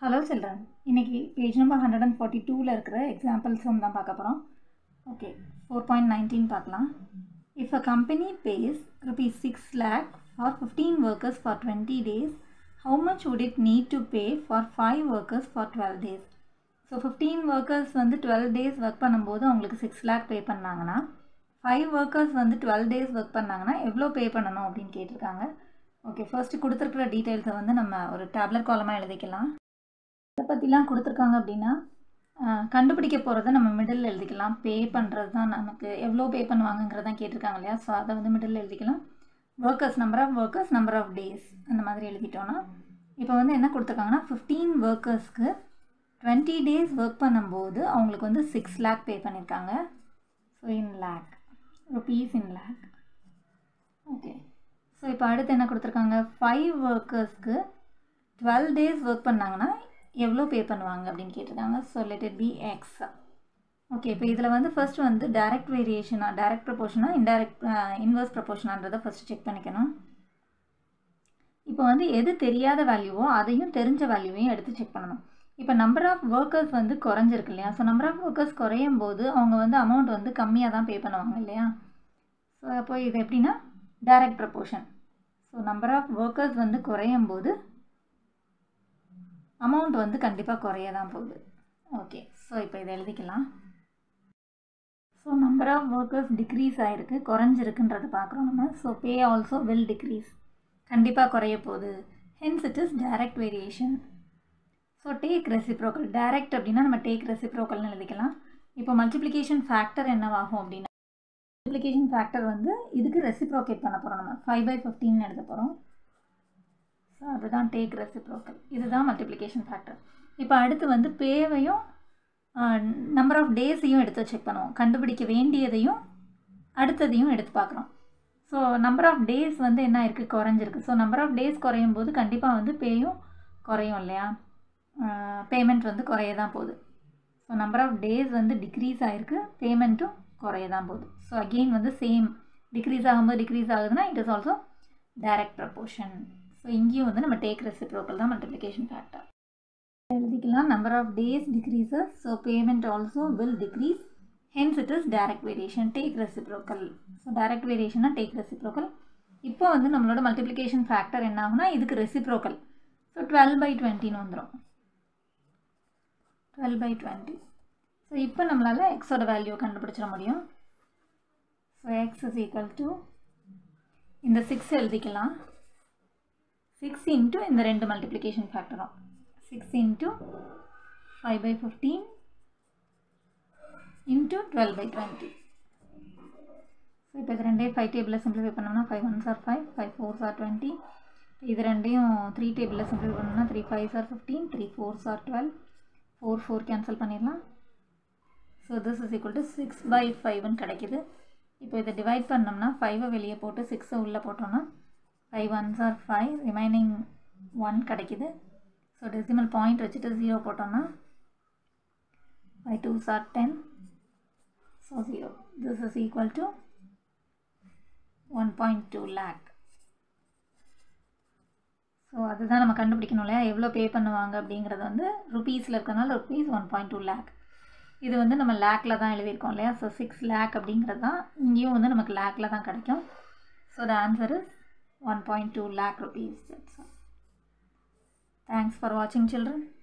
Hello children. இன்னைக்கு page number hundred and forty டூவில் இருக்கிற எக்ஸாம்பிள்ஸ் தான் பார்க்க போகிறோம் ஓகே ஃபோர் பாயிண்ட் நைன்டீன் பார்க்கலாம். If a company pays rupees six lakh for fifteen workers for twenty days how much would it need to pay for five workers for twelve days so fifteen workers வந்து twelve days work பண்ணும்போது அவங்களுக்கு six lakh pay பண்ணாங்கன்னா five workers வந்து twelve days work பண்ணாங்கன்னா எவ்வளோ பே பண்ணணும் அப்படின்னு கேட்டிருக்காங்க. ஓகே ஃபர்ஸ்ட்டு கொடுத்துருக்குற டீட்டெயில்ஸை வந்து நம்ம ஒரு டேப்லெட் காலமாக எழுதிக்கலாம். இதை பற்றிலாம் கொடுத்துருக்காங்க அப்படின்னா கண்டுபிடிக்க போகிறத நம்ம மிடில் எழுதிக்கலாம். பே பண்ணுறது தான் நமக்கு எவ்வளோ பே பண்ணுவாங்கங்கிறது தான் கேட்டிருக்காங்க இல்லையா? ஸோ அதை வந்து மிடில் எழுதிக்கலாம். Workers number of workers number of days அந்த மாதிரி எழுதிட்டோன்னா இப்போ வந்து என்ன கொடுத்துருக்காங்கன்னா ஃபிஃப்டீன் ஒர்க்கர்ஸ்க்கு டுவெண்ட்டி டேஸ் ஒர்க் பண்ணும்போது அவங்களுக்கு வந்து சிக்ஸ் லேக் பே பண்ணியிருக்காங்க so in lakh rupees in lakh okay so இப்போ அடுத்து என்ன கொடுத்துருக்காங்க? ஃபைவ் ஒர்க்கர்ஸ்க்கு டுவெல் டேஸ் ஒர்க் பண்ணாங்கன்னா எவ்வளோ பே பண்ணுவாங்க அப்படின்னு கேட்டிருக்காங்க. So let it be x okay இப்போ இதில் வந்து ஃபர்ஸ்ட் வந்து டைரக்ட் வேரியேஷனா டைரக்ட் ப்ரொபோஷனா இன்டைரக்ட் இன்வர்ஸ் ப்ரொபோஷனான்றதை ஃபர்ஸ்ட் செக் பண்ணிக்கணும். இப்போ வந்து எது தெரியாத வேல்யூவோ அதையும் தெரிஞ்ச வேல்யூவையும் எடுத்து செக் பண்ணணும். இப்போ நம்பர் ஆஃப் ஒர்க்கர்ஸ் வந்து குறைஞ்சிருக்கு இல்லையா? ஸோ நம்பர் ஆஃப் ஒர்க்கர்ஸ் குறையும் போது அவங்க வந்து அமௌண்ட் வந்து கம்மியாக தான் பே பண்ணுவாங்க இல்லையா? ஸோ அப்போ இது எப்படின்னா direct proportion so number of workers வந்து குறையும் போது அமௌண்ட் வந்து கண்டிப்பாக குறைய தான் போகுது. ஓகே ஸோ இப்போ இதை எழுதிக்கலாம். So number of workers decrease ஆகிருக்கு குறைஞ்சிருக்குன்றதை பார்க்குறோம் நம்ம. So pay also will decrease கண்டிப்பாக குறைய போகுது. Hence it is direct variation so take reciprocal direct அப்படின்னா நம்ம டேக் ரெசிப்ரோக்கல்னு எழுதிக்கலாம். இப்போ மல்டிப்ளிகேஷன் ஃபேக்டர் என்னவாகும் அப்படின்னா மல்டிப்ளிகேஷன் ஃபேக்டர் வந்து இதுக்கு ரெசிப்ரோகேட் பண்ண போகிறோம் நம்ம. ஃபைவ் பை ஃபிஃப்டின்னு எழுத போகிறோம் ஸோ அதுதான் டேக் ரெசிப்ரோக்கல் இதுதான் மல்டிப்ளிகேஷன் ஃபேக்டர் இப்போ அடுத்து வந்து பேவையும் நம்பர் ஆஃப் டேஸையும் எடுத்து செக் பண்ணுவோம் கண்டுபிடிக்க வேண்டியதையும் அடுத்ததையும் எடுத்து பார்க்குறோம். ஸோ நம்பர் ஆஃப் டேஸ் வந்து என்ன இருக்குது குறைஞ்சிருக்கு. ஸோ நம்பர் ஆஃப் டேஸ் குறையும் போது கண்டிப்பாக வந்து பேயும் குறையும் இல்லையா? பேமெண்ட் வந்து குறைய தான் போகுது. ஸோ நம்பர் ஆஃப் டேஸ் வந்து டிக்ரீஸ் ஆகிருக்கு பேமெண்ட்டும் குறைய தான் போகுது. ஸோ அகெயின் வந்து சேம் டிக்ரீஸ் ஆகும்போது டிக்ரீஸ் ஆகுதுன்னா it is also direct proportion so இங்கேயும் வந்து நம்ம டேக் ரெசிப்ரோக்கல் தான் மல்டிப்ளிகேஷன் ஃபேக்டர் எழுதிக்கலாம். Number of days decreases so payment also will decrease hence it is direct variation take reciprocal so direct வேரியேஷனாக take reciprocal இப்போ வந்து நம்மளோட multiplication factor என்ன ஆகுனா இதுக்கு ரெசிப்ரோக்கல் ஸோ டுவெல் பை டுவெண்ட்டின்னு வந்துடும் டுவெல் பை டுவெண்ட்டி ஸோ இப்போ நம்மளால் எக்ஸோட வேல்யூ கண்டுபிடிச்சிட முடியும். So x is equal to இந்த சிக்ஸ் எழுதிக்கலாம். சிக்ஸ் இன்ட்டு இந்த ரெண்டு multiplication ஃபேக்டரும் six into five by fifteen into twelve by twenty so இப்போ இது ரெண்டே ஃபைவ் டேபிளில் சிம்பிளிஃபை பண்ணோம்னா five ones are five five fours are twenty இது ரெண்டையும் த்ரீ டேபிளில் சிம்பிளிஃபை பண்ணோம்னா three fives are fifteen three fours are twelve four four cancel பண்ணிடலாம். So this is equal to six by ஃபைவ்னு கிடைக்கிது. இப்போ இதை டிவைட் பண்ணோம்னா ஃபைவை வெளியே போட்டு சிக்ஸை உள்ளே போட்டோம்னா five ones are five remaining one கிடைக்கிது. ஸோ டெசிமல் பாயிண்ட் வச்சுட்டு ஜீரோ போட்டோம்னா five two are ten so zero this is equal to one point two lakh so அதுதான் நம்ம கண்டுபிடிக்கணும் இல்லையா? எவ்வளோ பே பண்ணுவாங்க அப்படிங்கிறது வந்து ருபீஸில் இருக்கிறனால rupees one point two lakh இது வந்து நம்ம லேக்கில் தான் எழுதியிருக்கோம் இல்லையா? ஸோ சிக்ஸ் லேக் அப்படிங்கிறது தான் இங்கேயும் வந்து நமக்கு லேக்கில் தான் கிடைக்கும். So the answer is 1.2 lakh rupees. That's all. Thanks for watching children.